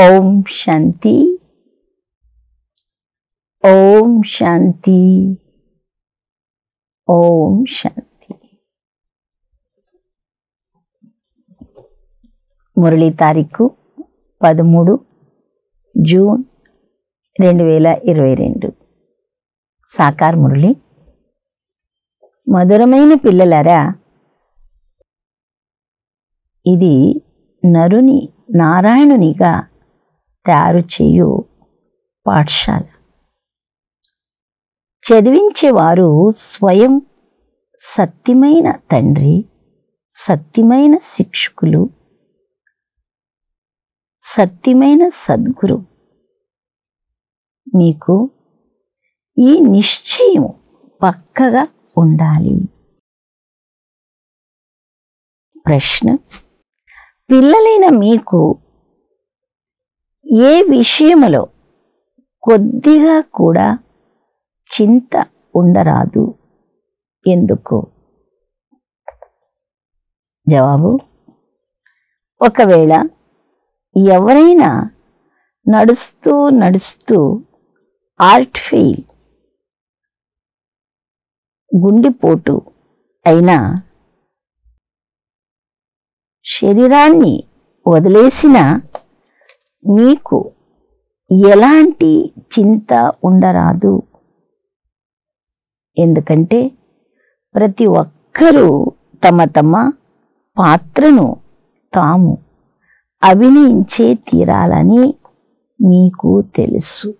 ఓం శాంతి. ఓం శాంతి. ఓం శాంతి. మురళీ తారీఖు పదమూడు జూన్ రెండు వేల ఇరవై రెండు. సాకార్ మురళి. మధురమైన పిల్లలరా ఇది నరుని నారాయణునిగా తయారు చేయు పాఠశాల. చదివించేవారు స్వయం సత్యమైన తండ్రి సత్యమైన శిక్షకులు సత్యమైన సద్గురు. మీకు ఈ నిశ్చయం పక్కగా ఉండాలి. ప్రశ్న. పిల్లలైన మీకు ఏ విషయములో కొద్దిగా కూడా చింత ఉండరాదు. ఎందుకు? జవాబు ఒకవేళ ఎవరైనా నడుస్తూ నడుస్తూ ఆర్ట్ ఫెయిల్ గుండెపోటు అయినా శరీరాన్ని వదిలేసిన మీకు ఎలాంటి చింత ఉండరాదు. ఎందుకంటే ప్రతి ఒక్కరూ తమ తమ పాత్రను తాము అభినయించే తీరాలని మీకు తెలుసు.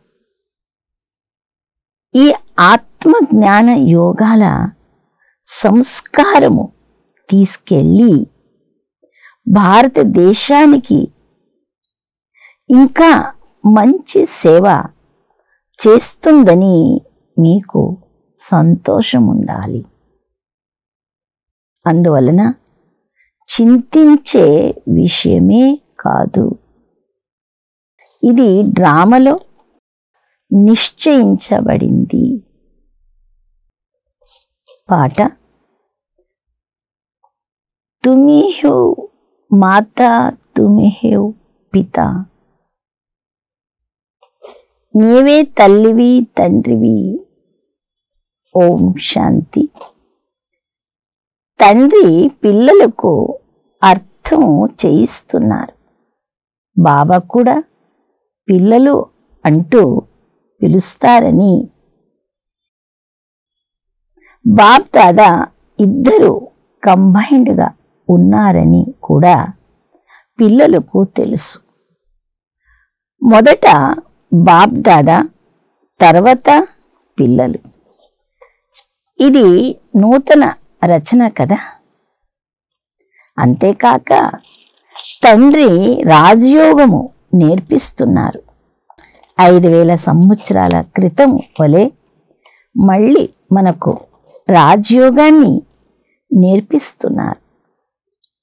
ఈ ఆత్మజ్ఞాన యోగాల సంస్కారము తీసుకెళ్ళి భారతదేశానికి ఇంకా మంచి సేవ చేస్తుందని మీకు సంతోషం ఉండాలి అందువలన చింతించే విషయమే కాదు. ఇది డ్రామాలో నిశ్చయించబడింది. పాట తుమి హో మాత తుమి హో పిత. నీవే తల్లివి తండ్రివి. ఓం శాంతి. తండ్రి పిల్లలకు అర్థం చేయిస్తున్నారు. బాబా కూడా పిల్లలు అంటూ పిలుస్తారని. బాబ్ దాదా ఇద్దరు కంబైన్డ్గా ఉన్నారని కూడా పిల్లలకు తెలుసు. మొదట బాప్ దాదా తర్వాత పిల్లలు. ఇది నూతన రచన కదా? అంతేకాక తండ్రి రాజయోగము నేర్పిస్తున్నారు. ఐదు వేల సంవత్సరాల క్రితం వలె మళ్ళీ మనకు రాజయోగాన్ని నేర్పిస్తున్నారు.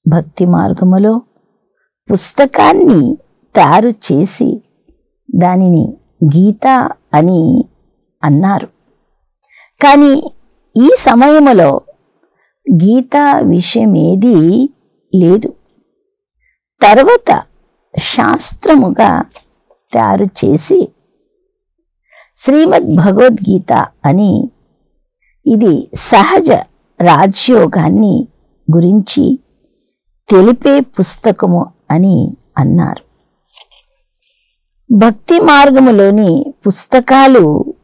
భక్తి మార్గములో పుస్తకాన్ని తయారు చేసి దానిని గీత అని అన్నారు. కానీ ఈ సమయంలో గీత విషయం ఏదీ లేదు. తర్వాత శాస్త్రముగా తయారు చేసి శ్రీమద్ భగవద్గీత అని ఇది సహజ రాజ్యోగాన్ని గురించి తెలిపే పుస్తకము అని అన్నారు. భక్తి మార్గములోని పుస్తకాలు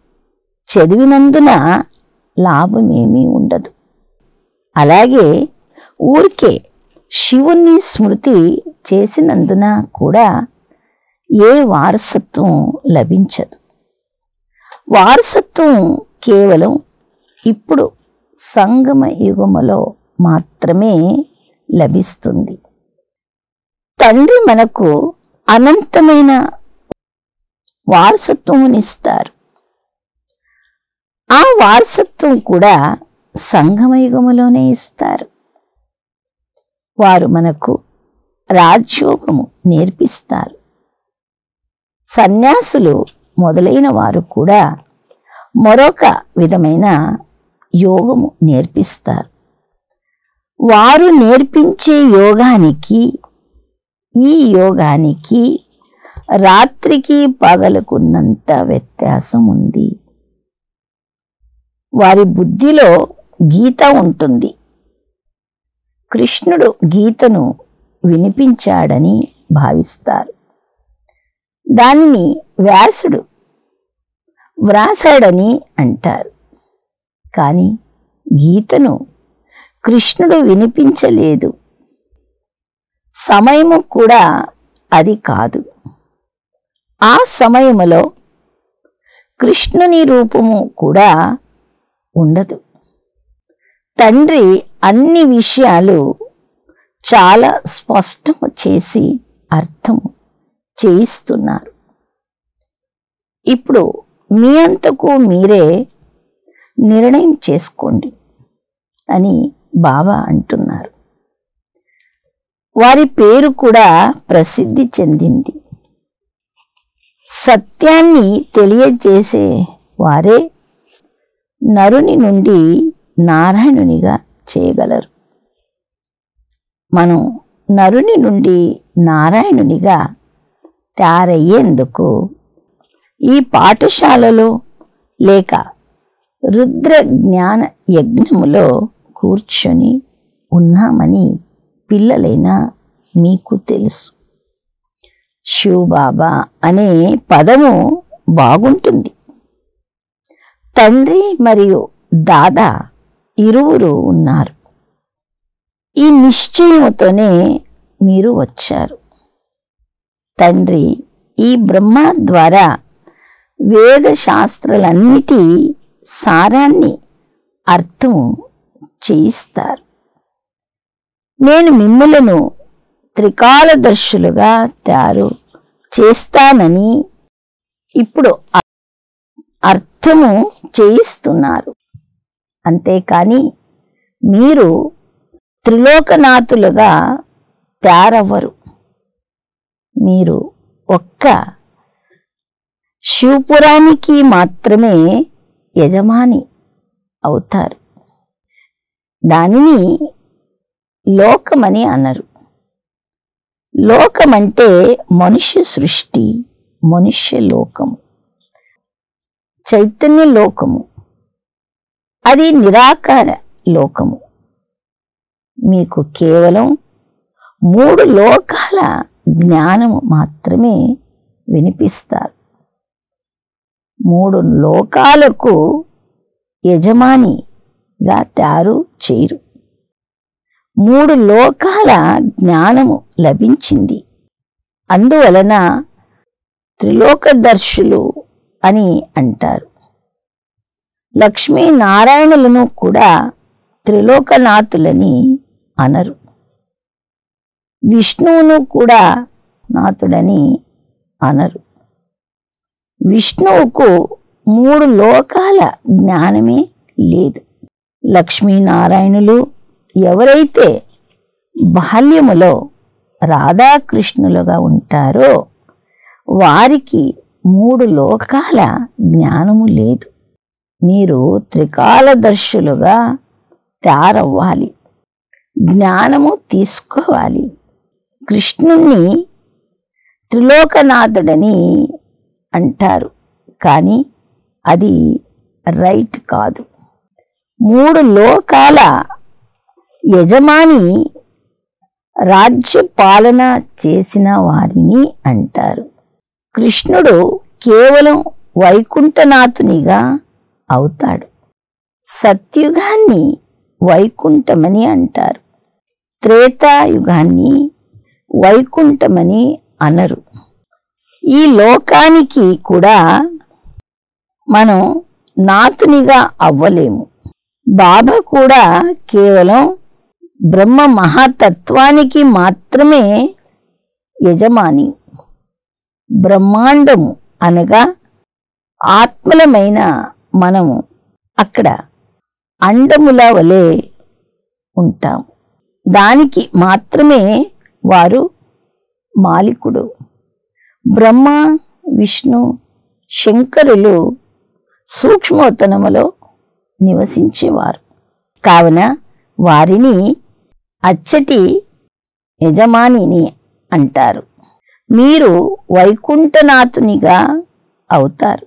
చదివినందున లాభమేమీ ఉండదు. అలాగే ఊరికే శివుణ్ణి స్మృతి చేసినందున కూడా ఏ వారసత్వం లభించదు. వారసత్వం కేవలం ఇప్పుడు సంగమ యుగములో మాత్రమే లభిస్తుంది. తండ్రి మనకు అనంతమైన వారసత్వమునిస్తారు. ఆ వారసత్వం కూడా సంఘమయుగములోనే ఇస్తారు. వారు మనకు రాజ్యోగము నేర్పిస్తారు. సన్యాసులు మొదలైన వారు కూడా మరొక విధమైన యోగము నేర్పిస్తారు. వారు నేర్పించే యోగానికి ఈ యోగానికి రాత్రికి పగలుకున్నంత వ్యత్యాసం ఉంది వారి బుద్ధిలో గీత ఉంటుంది. కృష్ణుడు గీతను వినిపించాడని భావిస్తారు. దానిని వ్యాసుడు వ్రాసాడని అంటారు. కానీ గీతను కృష్ణుడు వినిపించలేదు. సమయము కూడా అది కాదు. ఆ సమయములో కృష్ణుని రూపము కూడా ఉండదు. తండ్రి అన్ని విషయాలు చాలా స్పష్టము చేసి అర్థము చేయిస్తున్నారు. ఇప్పుడు మీ అంతకు మీరే నిర్ణయం చేసుకోండి అని బాబా అంటున్నారు. వారి పేరు కూడా ప్రసిద్ధి చెందింది. సత్యాన్ని తెలియజేసే వారే నరుని నుండి నారాయణునిగా చేయగలరు. మనం నరుని నుండి నారాయణునిగా తయారయ్యేందుకు ఈ పాఠశాలలో లేక రుద్ర జ్ఞాన యజ్ఞములో కూర్చొని ఉన్నామని పిల్లలైన మీకు తెలుసు. శివబాబా అనే పదము బాగుంటుంది. తండ్రి మరియు దాదా ఇరువురు ఉన్నారు. ఈ నిశ్చయంతోనే మీరు వచ్చారు. తండ్రి ఈ బ్రహ్మ ద్వారా వేద శాస్త్రాలన్నిటి సారాన్ని అర్థం చేయిస్తారు. నేను మిమ్ములను త్రికాలదర్శులుగా తయారు చేస్తానని ఇప్పుడు అర్థము చేయిస్తున్నారు. అంతేకాని మీరు త్రిలోకనాథులుగా తయారవ్వరు. మీరు ఒక్క శివపురానికి మాత్రమే యజమాని అవుతారు. దానిని లోకమని అనరు. లోకమంటే మనుష్య సృష్టి మనుష్య లోకము. చైతన్య లోకము. అది నిరాకార లోకము. మీకు కేవలం మూడు లోకాల జ్ఞానము మాత్రమే వినిపిస్తారు. మూడు లోకాలకు యజమానిగా తయారు చేయరు. మూడు లోకాల జ్ఞానము లభించింది. అందువలన త్రిలోకదర్శులు అని అంటారు. లక్ష్మీనారాయణులను కూడా త్రిలోకనాథులని అనరు. విష్ణువును కూడా నాథుడని అనరు. విష్ణువుకు మూడు లోకాల జ్ఞానమే లేదు. లక్ష్మీనారాయణులు ఎవరైతే బాల్యములో రాధాకృష్ణులుగా ఉంటారో వారికి మూడు లోకాల జ్ఞానము లేదు. మీరు త్రికాలదర్శులుగా తయారవ్వాలి. జ్ఞానము తీసుకోవాలి. కృష్ణుణ్ణి త్రిలోకనాథుడని అంటారు. కానీ అది రైట్ కాదు. మూడు లోకాల యజమాని రాజ్య పాలన చేసిన వారిని అంటారు. కృష్ణుడు కేవలం వైకుంఠనాథునిగా అవుతాడు. సత్యుగాన్ని వైకుంఠమని అంటారు. త్రేతాయుగాన్ని వైకుంఠమని అనరు. ఈ లోకానికి కూడా మనం నాతునిగా అవ్వలేము. బాబా కూడా కేవలం బ్రహ్మ మహాతత్వానికి మాత్రమే యజమాని. బ్రహ్మాండము అనగా ఆత్మలమైన మనము అక్కడ అండముల వలె ఉంటాం దానికి మాత్రమే వారు మాలికుడు. బ్రహ్మ విష్ణు శంకరులు సూక్ష్మోత్తనములో నివసించేవారు. కావున వారిని అచ్చటి యజమానిని అంటారు. మీరు వైకుంఠనాథునిగా అవుతారు.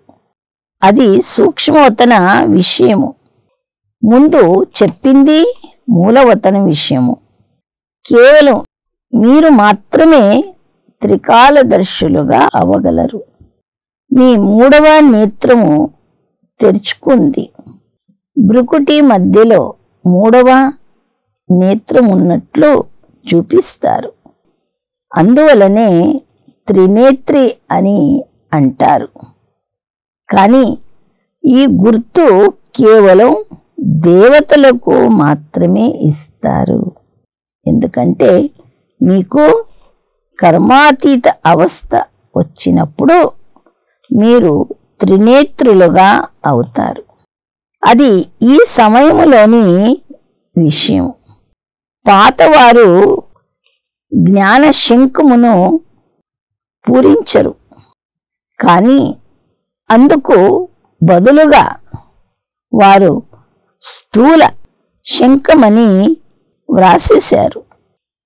అది సూక్ష్మవతన విషయము. ముందు చెప్పింది మూలవతన విషయము. కేవలం మీరు మాత్రమే త్రికాలదర్శులుగా అవ్వగలరు మీ మూడవ నేత్రము తెరుచుకుంది. భృకుటి మధ్యలో మూడవ నేత్రం ఉన్నట్లు చూపిస్తారు. అందువలనే త్రినేత్రి అని అంటారు. కానీ ఈ గుర్తు కేవలం దేవతలకు మాత్రమే ఇస్తారు. ఎందుకంటే మీకు కర్మాతీత అవస్థ వచ్చినప్పుడు మీరు త్రినేత్రులుగా అవుతారు. అది ఈ సమయంలోని విషయం. పాతవారు జ్ఞాన శంకుమును పూరించరు. కానీ అందుకు బదులుగా వారు స్థూల శంఖమని వ్రాసేశారు.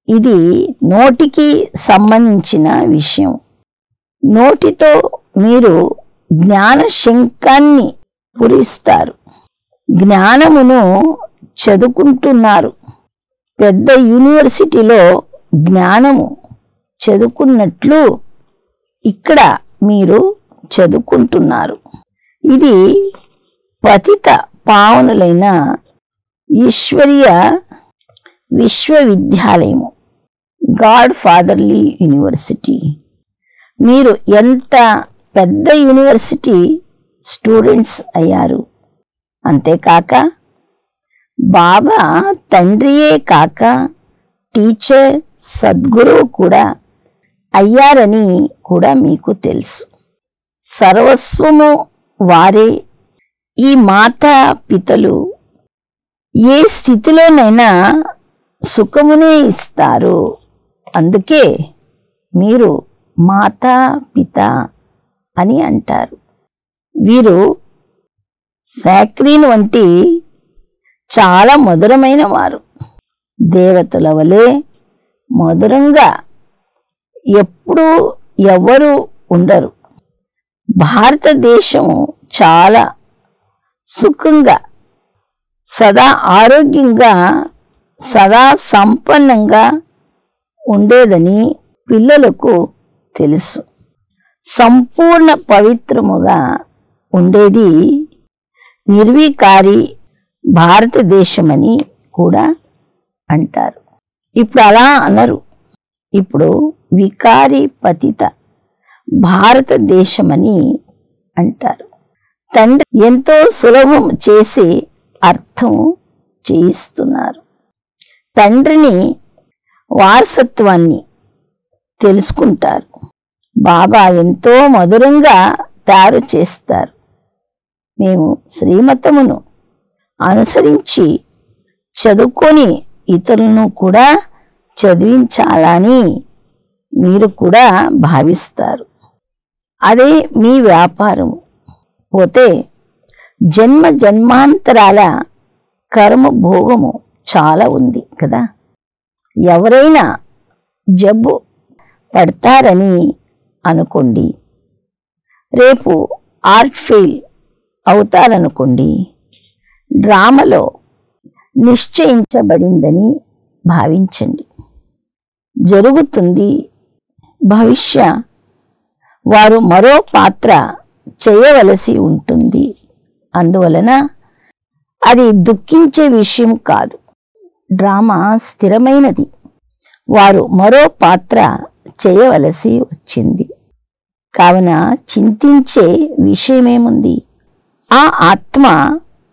ఇది నోటికి సంబంధించిన విషయం. నోటితో మీరు జ్ఞాన శంఖాన్ని పూరిస్తారు. జ్ఞానమును చదువుకుంటున్నారు. పెద్ద యూనివర్సిటీలో జ్ఞానము చదువుకున్నట్లు ఇక్కడ మీరు చదువుకుంటున్నారు. ఇది పతిత పావనులైన ఈశ్వరీయ విశ్వవిద్యాలయము గాడ్ ఫాదర్లీ యూనివర్సిటీ. మీరు ఎంత పెద్ద యూనివర్సిటీ స్టూడెంట్స్ అయ్యారు. అంతేకాక బాబా తండ్రియే కాక టీచర్ సద్గురువు కూడా అయ్యారని కూడా మీకు తెలుసు. సర్వస్వము వారే. ఈ మాతా పితలు ఏ స్థితిలోనైనా సుఖమునే ఇస్తారు. అందుకే మీరు మాతా పిత అని అంటారు. వీరు శాక్రీన్ వంటి చాలా మధురమైన వారు. దేవతల వలె మధురంగా ఎప్పుడూ ఎవరు ఉండరు. భారతదేశము చాలా సుఖంగా సదా ఆరోగ్యంగా సదా సంపన్నంగా ఉండేదని పిల్లలకు తెలుసు. సంపూర్ణ పవిత్రముగా ఉండేది నిర్వీకారి భారతదేశమని కూడా అంటారు. ఇప్పుడు అలా అనరు. ఇప్పుడు వికారి పతిత భారతదేశమని అంటారు. తండ్రి ఎంతో సులభం చేసి అర్థం చేయిస్తున్నారు. తండ్రిని వారసత్వాన్ని తెలుసుకుంటారు. బాబా ఎంతో మధురంగా తయారు చేస్తారు. మేము శ్రీమతమును అనుసరించి చదువుకొని ఇతరులను కూడా చదివించాలని మీరు కూడా భావిస్తారు. అదే మీ వ్యాపారం పోతే జన్మ జన్మాంతరాల కర్మ భోగము చాలా ఉంది కదా. ఎవరైనా జబ్బు పడతారని అనుకోండి. రేపు ఆర్ట్ ఫెయిల్ అవుతారనుకోండి. డ్రామాలో నిశ్చయించబడిందని భావించండి. జరుగుతుంది భవిష్య వారు మరో పాత్ర చేయవలసి ఉంటుంది. అందువలన అది దుఃఖించే విషయం కాదు. డ్రామా స్థిరమైనది. వారు మరో పాత్ర చేయవలసి వచ్చింది. కావున చింతించే విషయమేముంది? ఆ ఆత్మ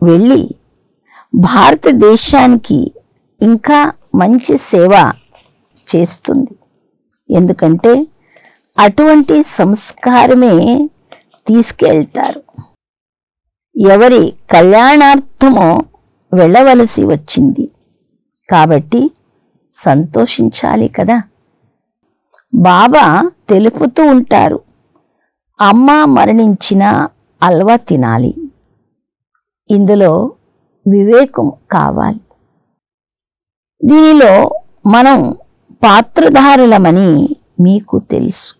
వెళ్ళి భారతదేశానికి ఇంకా మంచి సేవ చేస్తుంది. ఎందుకంటే అటువంటి సంస్కారమే తీసుకెళ్తారు. ఎవరి కళ్యాణార్థమో వెళ్ళవలసి వచ్చింది. కాబట్టి సంతోషించాలి కదా. బాబా తెలుపుతూ ఉంటారు. అమ్మ మరణించిన అల్వా తినాలి. ఇందులో వివేకం కావాలి. దీనిలో మనం పాత్రధారులమని మీకు తెలుసు.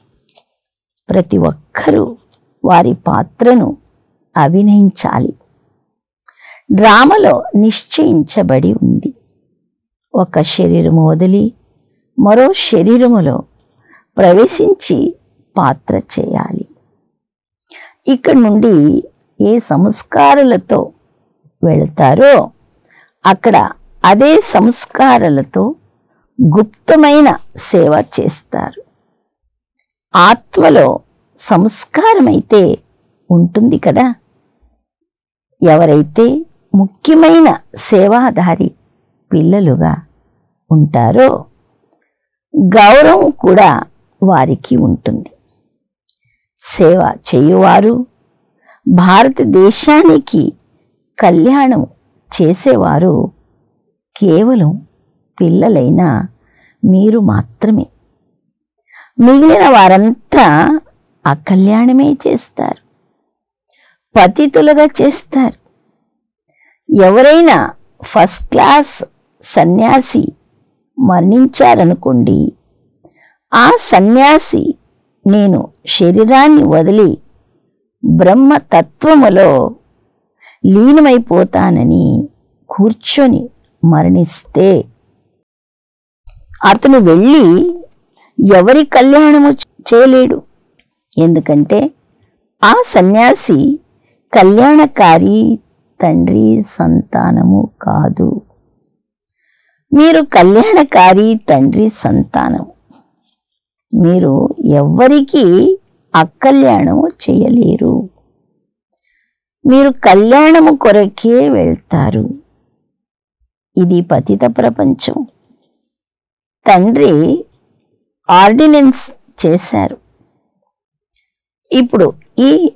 ప్రతి ఒక్కరూ వారి పాత్రను అభినయించాలి. డ్రామాలో నిశ్చయించబడి ఉంది. ఒక శరీరము వదిలి మరో శరీరములో ప్రవేశించి పాత్ర చేయాలి. ఇక్కడి నుండి ఏ సంస్కారాలతో వెళతారో అక్కడ అదే సంస్కారాలతో గుప్తమైన సేవ చేస్తారు. ఆత్మలో సంస్కారమైతే ఉంటుంది కదా. ఎవరైతే ముఖ్యమైన సేవాధారి పిల్లలుగా ఉంటారో గౌరవం కూడా వారికి ఉంటుంది. సేవ చేయువారు భారతదేశానికి కళ్యాణం చేసేవారు కేవలం పిల్లలైన మీరు మాత్రమే. మిగిలిన వారంతా అకళ్యాణమే చేస్తారు. పతితులుగా చేస్తారు. ఎవరైనా ఫస్ట్ క్లాస్ సన్యాసి మరణించారనుకోండి ఆ సన్యాసి నేను శరీరాన్ని వదిలి బ్రహ్మతత్వములో లీనమైపోతానని కూర్చొని మరణిస్తే. అతను వెళ్ళి ఎవరి కళ్యాణము చేయలేడు. ఎందుకంటే ఆ సన్యాసి కళ్యాణకారి తండ్రి సంతానము కాదు. మీరు కళ్యాణకారి తండ్రి సంతానము. మీరు ఎవ్వరికీ అకళ్యాణము చేయలేరు. మీరు కళ్యాణము కొరకే వెళ్తారు. ఇది పతిత ప్రపంచం. తండ్రి ఆర్డినెన్స్ చేశారు. ఇప్పుడు ఈ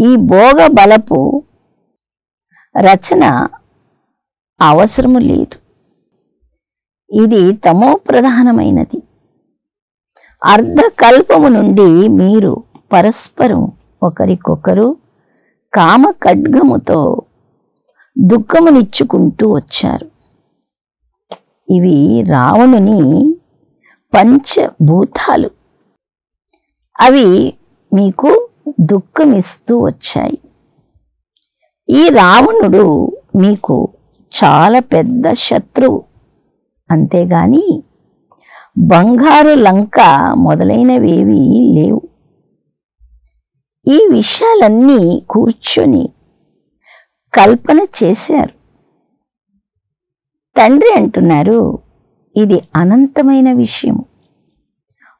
ఈ భోగ బలపు రచన అవసరము లేదు. ఇది తమో ప్రధానమైనది. అర్ధకల్పము నుండి మీరు పరస్పరం ఒకరికొకరు కామ ఖడ్గముతో దుఃఖమునిచ్చుకుంటూ వచ్చారు. ఇవి రావణుని పంచభూతాలు. అవి మీకు దుఃఖమిస్తూ వచ్చాయి. ఈ రావణుడు మీకు చాలా పెద్ద శత్రువు. అంతేగాని బంగారు లంక మొదలైనవేవి లేవు. ఈ విషయాలన్నీ కూర్చొని కల్పన చేశారు. తండ్రి అంటున్నారు ఇది అనంతమైన విషయం.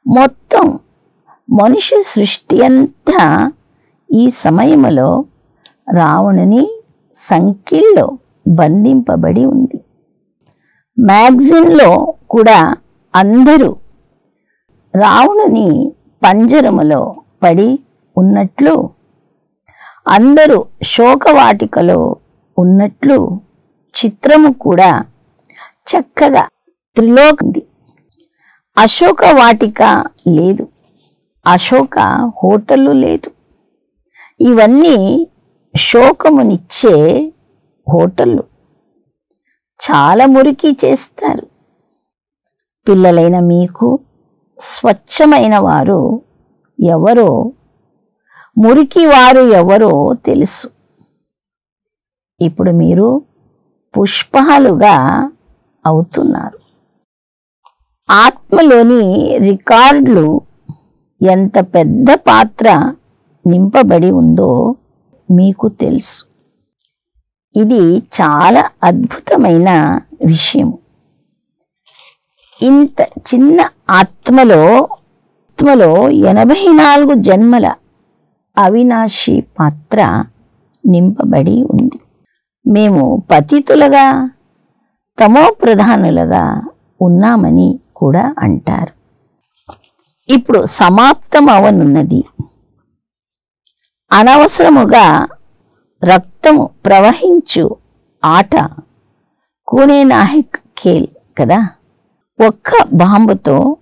మొత్తం మనుష్య సృష్టి అంతా ఈ సమయంలో రావణుని సంఖ్యలో బంధింపబడి ఉంది. మ్యాగ్జిన్లో కూడా అందరూ రావణుని పంజరములో పడి ఉన్నట్లు అందరూ శోకవాటికలో ఉన్నట్లు చిత్రము కూడా చక్కగా త్రిలోకింది. అశోక వాటిక లేదు. అశోక హోటళ్ళు లేదు. ఇవన్నీ శోకమునిచ్చే హోటళ్ళు. చాలా మురికి చేస్తారు. పిల్లలైన మీకు స్వచ్ఛమైన వారు ఎవరో మురికి వారు ఎవరో తెలుసు. ఇప్పుడు మీరు పుష్పాలుగా అవుతున్నారు. ఆత్మలోని రికార్డులు ఎంత పెద్ద పాత్ర నింపబడి ఉందో మీకు తెలుసు. ఇది చాలా అద్భుతమైన విషయం ఇంత చిన్న ఆత్మలో ఆత్మలో ఎనభై నాలుగు జన్మల అవినాశి పాత్ర నింపబడి ఉంది. మేము పతితులుగా తమో ప్రధానులుగా ఉన్నామని కూడా అంటారు. ఇప్పుడు సమాప్తం అవనున్నది అనవసరముగా రక్తము ప్రవహించు ఆట కూనే నాయక్ ఖేల్ కదా? ఒక్క బాంబుతో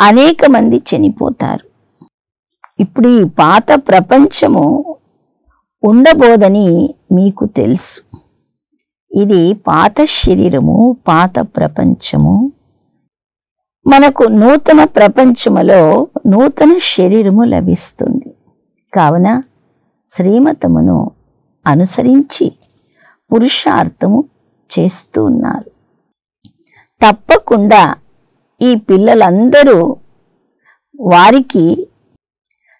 అనేక మంది చనిపోతారు. ఇప్పుడు ఈ పాత ప్రపంచము ఉండబోదని మీకు తెలుసు. ఇది పాత శరీరము పాత ప్రపంచము. మనకు నూతన ప్రపంచములో నూతన శరీరము లభిస్తుంది. కావున శ్రీమతమును అనుసరించి పురుషార్థము చేస్తూ ఉన్నారు. తప్పకుండా ఈ పిల్లలందరూ వారికి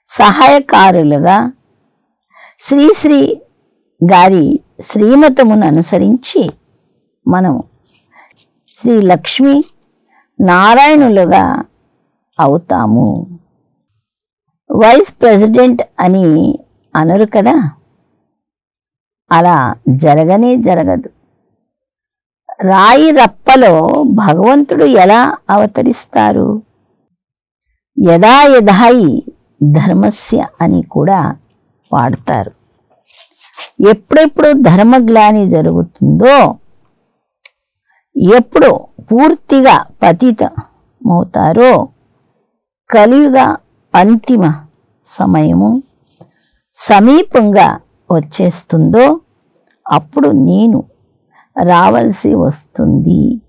సహాయకారులుగా శ్రీశ్రీ గారి శ్రీమతమును అనుసరించి మనం శ్రీ లక్ష్మి నారాయణులుగా అవుతాము. వైస్ ప్రెసిడెంట్ అని అనరు కదా? అలా జరగనే జరగదు. రాయి రప్పలో భగవంతుడు ఎలా అవతరిస్తారు? యథాయథాయి ధర్మస్య అని కూడా వాడతారు. ఎప్పుడెప్పుడు ధర్మగ్లాని జరుగుతుందో ఎప్పుడు పూర్తిగా పతితమవుతారో కలియుగ అంతిమ సమయము సమీపంగా వచ్చేస్తుందో అప్పుడు నేను రావాల్సి వస్తుంది.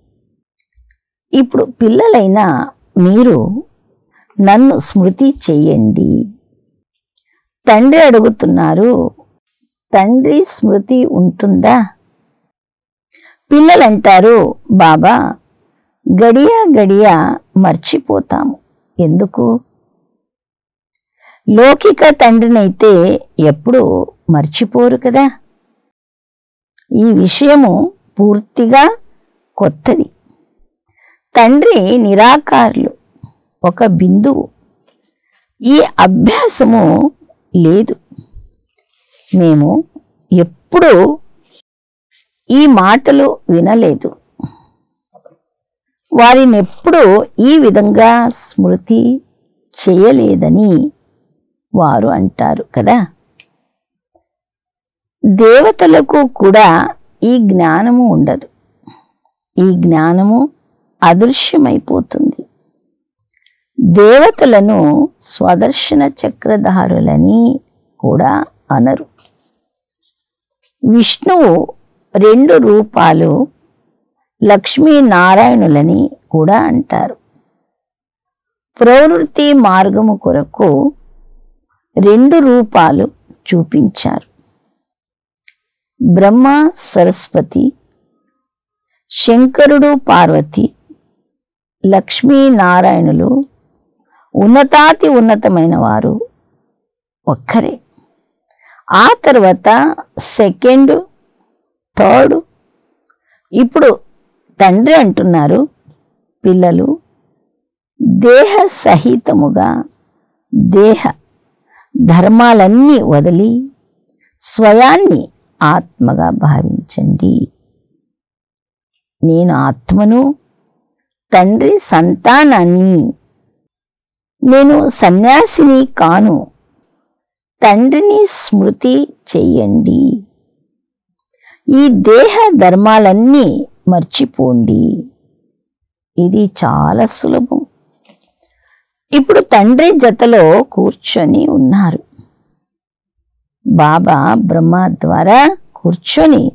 ఇప్పుడు పిల్లలైన మీరు నన్ను స్మృతి చెయ్యండి తండ్రి అడుగుతున్నారు తండ్రి స్మృతి ఉంటుందా? పిల్లలంటారు బాబా గడియా గడియా మర్చిపోతాము. ఎందుకు? లౌకిక తండ్రినైతే ఎప్పుడు మర్చిపోరు కదా. ఈ విషయము పూర్తిగా కొత్తది. తండ్రి నిరాకారులు ఒక బిందువు. ఈ అభ్యాసము లేదు. మేము ఎప్పుడూ ఈ మాటలు వినలేదు. వారిని ఎప్పుడూ ఈ విధంగా స్మృతి చేయలేదని వారు అంటారు కదా. దేవతలకు కూడా ఈ జ్ఞానము ఉండదు. ఈ జ్ఞానము అదృశ్యమైపోతుంది. దేవతలను స్వదర్శన చక్రధారులని కూడా అనరు. విష్ణువు రెండు రూపాలు లక్ష్మీనారాయణులని కూడా అంటారు. ప్రవృత్తి మార్గము కొరకు రెండు రూపాలు చూపించారు. బ్రహ్మ సరస్వతి శంకరుడు పార్వతి లక్ష్మీనారాయణులు ఉన్నతాతి ఉన్నతమైన వారు ఒక్కరే. ఆ తర్వాత సెకండ్ థర్డ్ ఇప్పుడు తండ్రి అంటున్నారు పిల్లలు దేహ సహితముగా దేహ ధర్మాలన్నీ వదిలి స్వయాన్ని ఆత్మగా భావించండి. నేను ఆత్మను తండ్రి సంతానాన్ని నేను సన్యాసిని కాను. తండ్రిని స్మృతి చెయ్యండి. ఈ దేహ ధర్మాలన్నీ మర్చిపోండి. ఇది చాలా సులభం. ఇప్పుడు తండ్రి జతలో కూర్చొని ఉన్నారు. బాబా బ్రహ్మ ద్వారా కూర్చొని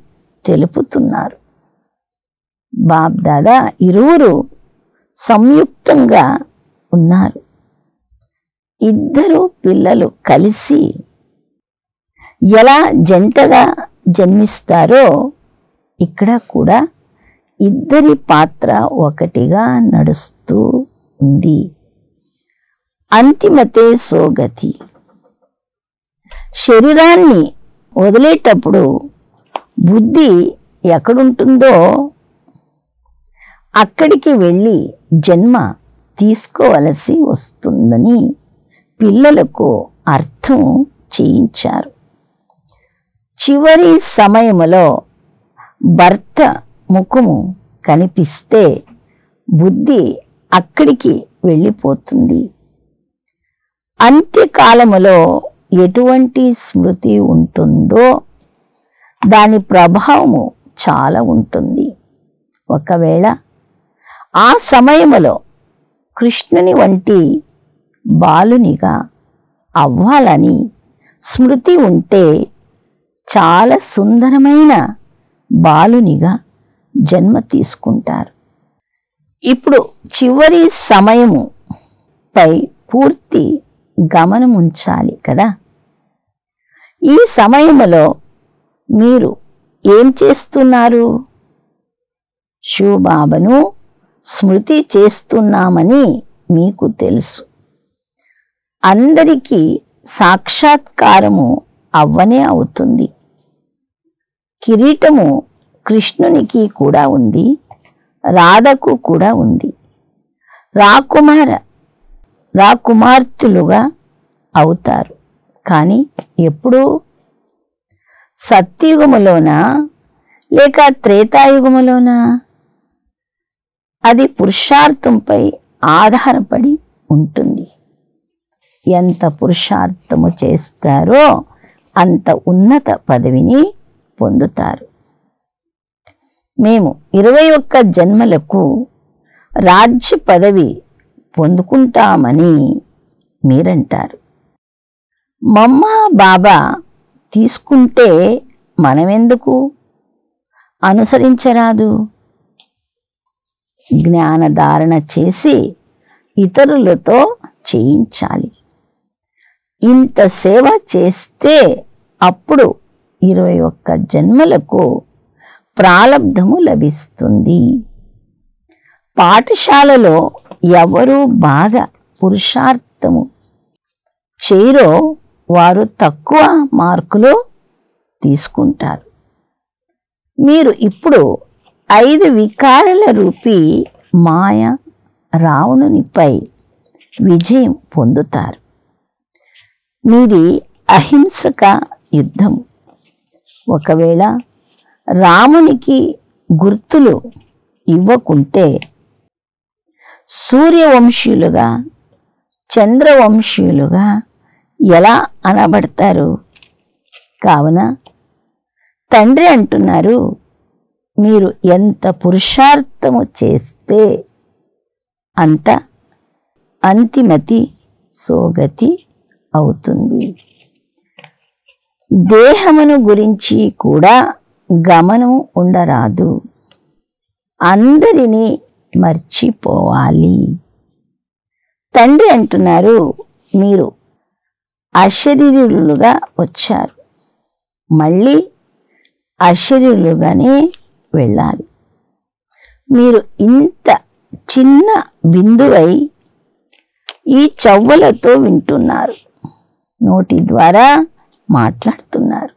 తెలుపుతున్నారు. బాబ్ దాదా ఇరువురు సంయుక్తంగా ఉన్నారు. ఇద్దరు పిల్లలు కలిసి ఎలా జంటగా జన్మిస్తారో ఇక్కడ కూడా ఇద్దరి పాత్ర ఒకటిగా నడుస్తూ ఉంది. అంతిమతే సోగతి. శరీరాన్ని వదిలేటప్పుడు బుద్ధి ఎక్కడుంటుందో అక్కడికి వెళ్ళి జన్మ తీసుకోవలసి వస్తుందని పిల్లలకు అర్థం చేయించారు. చివరి సమయములో భర్త ముఖము కనిపిస్తే బుద్ధి అక్కడికి వెళ్ళిపోతుంది. అంత్యకాలములో ఎటువంటి స్మృతి ఉంటుందో దాని ప్రభావము చాలా ఉంటుంది. ఒకవేళ ఆ సమయములో కృష్ణుని వంటి బాలునిగా అవ్వాలని స్మృతి ఉంటే చాలా సుందరమైన బాలునిగా జన్మ తీసుకుంటారు. ఇప్పుడు చివరి సమయము పై పూర్తి గమనం ఉంచాలి కదా. ఈ సమయంలో మీరు ఏం చేస్తున్నారు? శివబాబాను స్మృతి చేస్తున్నామని మీకు తెలుసు. అందరికీ సాక్షాత్కారము అవ్వనే అవుతుంది. కిరీటము కృష్ణునికి కూడా ఉంది రాధకు కూడా ఉంది. రాకుమార రాకుమార్తెలుగా అవుతారు. కానీ ఎప్పుడు సత్యుగములోనా లేక త్రేతాయుగములోనా? అది పురుషార్థంపై ఆధారపడి ఉంటుంది. ఎంత పురుషార్థము చేస్తారో అంత ఉన్నత పదవిని పొందుతారు. మేము ఇరవై ఒక్క జన్మలకు రాజ్య పదవి పొందుకుంటామని మీరంటారు. మమ్మ బాబా తీసుకుంటే మనమెందుకు? అనుసరించరాదు. జ్ఞానధారణ చేసి ఇతరులతో చేయించాలి. ఇంత సేవ చేస్తే అప్పుడు ఇరవై ఒక్క జన్మలకు ప్రాలబ్ధము లభిస్తుంది. పాఠశాలలో ఎవరు బాగా పురుషార్థము చేయరో వారు తక్కువ మార్కులు తీసుకుంటారు. మీరు ఇప్పుడు ఐదు వికారాల రూపీ మాయ రావణునిపై విజయం పొందుతారు. మీది అహింసక యుద్ధం. ఒకవేళ రామునికి గుర్తులు ఇవ్వకుంటే సూర్యవంశీయులుగా చంద్రవంశీయులుగా ఎలా అనబడతారు? కావున తండ్రి అంటున్నారు మీరు ఎంత పురుషార్థము చేస్తే అంత అంతిమతి సోగతి అవుతుంది. దేహమును గురించి కూడా గమనం ఉండరాదు. అందరినీ మర్చిపోవాలి. తండ్రి అంటున్నారు మీరు అశరీరులుగా వచ్చారు. మళ్ళీ అశరీరులుగానే వెళ్ళాలి. మీరు ఇంత చిన్న బిందువై ఈ చవ్వలతో వింటున్నారు. నోటి ద్వారా మాట్లాడుతున్నారు.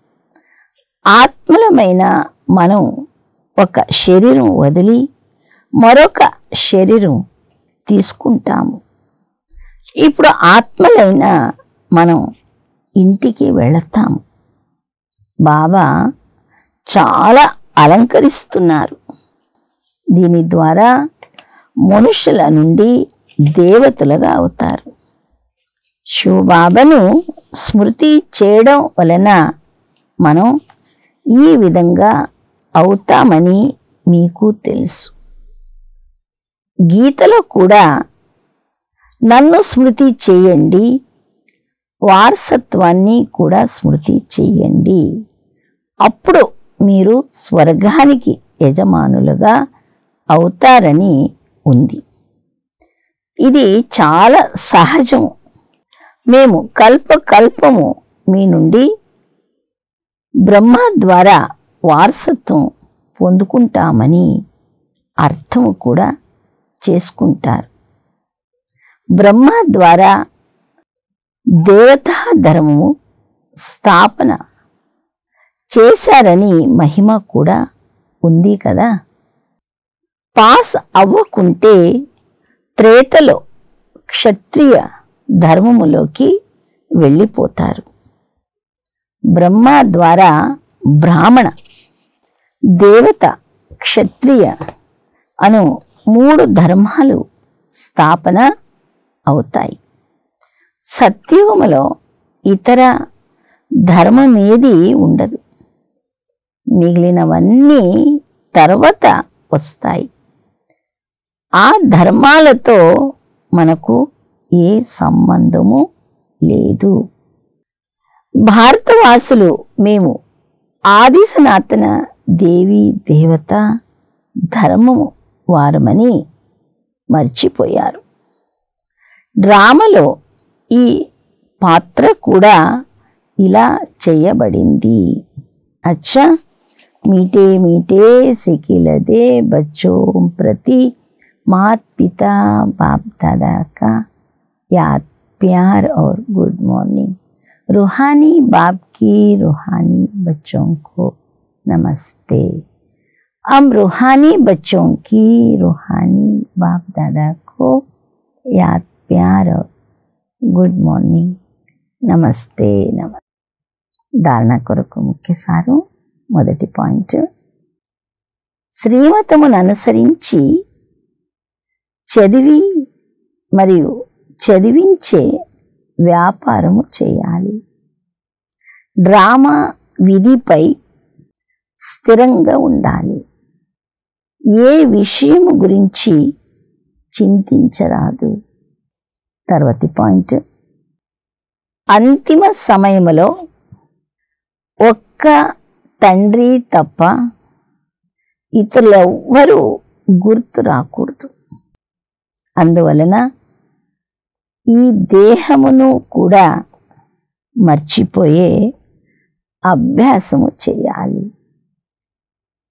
ఆత్మలమైన మనం ఒక శరీరం వదిలి మరొక శరీరం తీసుకుంటాము. ఇప్పుడు ఆత్మలైన మనం ఇంటికి వెళతాము. బాబా చాలా అలంకరిస్తున్నారు. దీని ద్వారా మనుషుల నుండి దేవతలుగా అవుతారు. శివబాబాను స్మృతి చేయడం వలన మనం ఈ విధంగా అవుతామని మీకు తెలుసు. గీతలో కూడా నన్ను స్మృతి చేయండి వారసత్వాన్ని కూడా స్మృతి చేయండి. అప్పుడు మీరు స్వర్గానికి యజమానులుగా అవుతారని ఉంది. ఇది చాలా సహజం. మేము కల్ప కల్పము మీ నుండి బ్రహ్మ ద్వారా వారసత్వం పొందుకుంటామని అర్థము కూడా చేసుకుంటారు. బ్రహ్మ ద్వారా దేవతా ధర్మము స్థాపన చేశారని మహిమ కూడా ఉంది కదా. పాస్ అవ్వకుంటే త్రేతలో క్షత్రియ ధర్మములోకి వెళ్ళిపోతారు. బ్రహ్మ ద్వారా బ్రాహ్మణ దేవత క్షత్రియ అను మూడు ధర్మాలు స్థాపన అవుతాయి. సత్యుగములో ఇతర ధర్మమేది ఉండదు. మిగిలినవన్నీ తర్వాత వస్తాయి. ఆ ధర్మాలతో మనకు ఏ సంబంధము లేదు. భారతవాసులు మేము ఆది సనాతన దేవి దేవత ధర్మము వారమని మర్చిపోయారు. డ్రామాలో ఈ పాత్ర కూడా ఇలా చేయబడింది. అచ్చా మీటే మీటే సికిలదే బచ్చో ప్రతి మాత్ పిత బాప్ దాదా याद प्यार और गुड मॉर्निंग रूहानी बाप की रूहानी बच्चों को नमस्ते हम रूहानी बच्चों की रूहानी बाप दादा को याद प्यार और గుడ్ మార్నింగ్ నమస్తే నమ ధారణ కొరకు ముఖ్య సారం మొదటి పాయింట్ శ్రీమతమును అనుసరించి చదివి మరియు చదివించే వ్యాపారము చేయాలి. డ్రామా విధిపై స్థిరంగా ఉండాలి. ఏ విషయం గురించి చింతించరాదు. తర్వాతి పాయింట్. అంతిమ సమయంలో ఒక్క తండ్రి తప్ప ఇతరులెవ్వరూ గుర్తు రాకూడదు. అందువలన ఈ దేహమును కూడా మర్చిపోయే అభ్యాసము చేయాలి.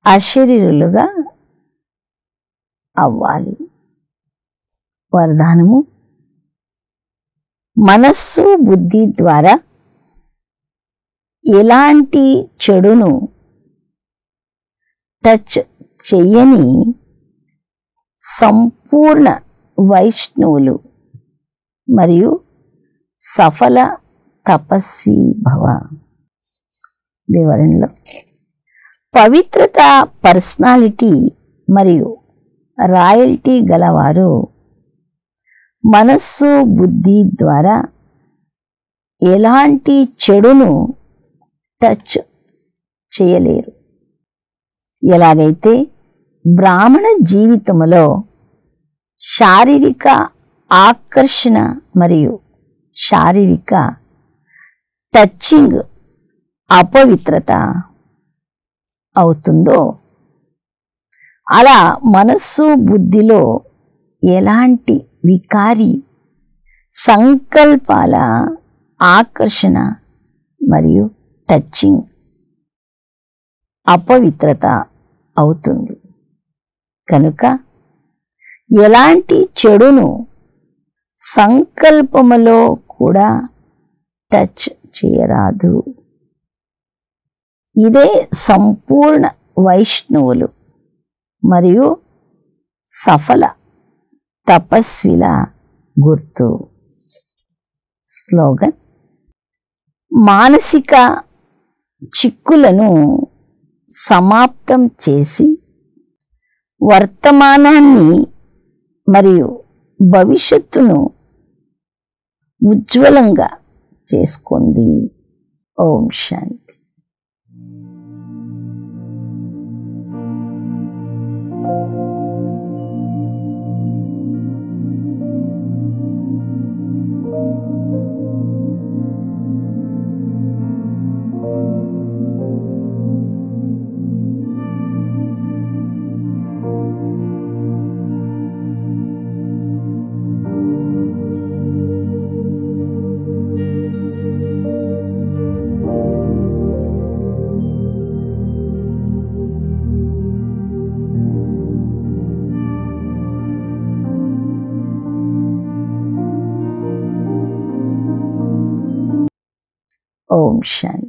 అశరీరులుగా అవ్వాలి. వరదానము మనస్సు బుద్ధి ద్వారా ఎలాంటి చెడును టచ్ చెయ్యని సంపూర్ణ వైష్ణవులు మరియు సఫల తపస్వి భవ వివరణలో. పవిత్రత పర్సనాలిటీ మరియు రాయల్టీ గలవారు మనస్సు బుద్ధి ద్వారా ఎలాంటి చెడును టచ్ చేయలేరు. ఎలాగైతే బ్రాహ్మణ జీవితంలో శారీరక ఆకర్షణ మరియు శారీరక టచ్చింగ్ అపవిత్రత అవుతుందో? అలా మనస్సు బుద్ధిలో ఎలాంటి వికారి సంకల్పాల ఆకర్షణ మరియు టచ్చింగ్ అపవిత్రత అవుతుంది? కనుక ఎలాంటి చెడును సంకల్పములో కూడా టచ్ చేయరాదు. ఇదే సంపూర్ణ వైష్ణవులు మరియు సఫల తపస్విల గుర్తు. స్లోగన్. మానసిక చిక్కులను సమాప్తం చేసి వర్తమానాన్ని మరియు భవిష్యత్తును ఉజ్వలంగా చేసుకోండి. ఓం శాంతి. ఓం శాంతి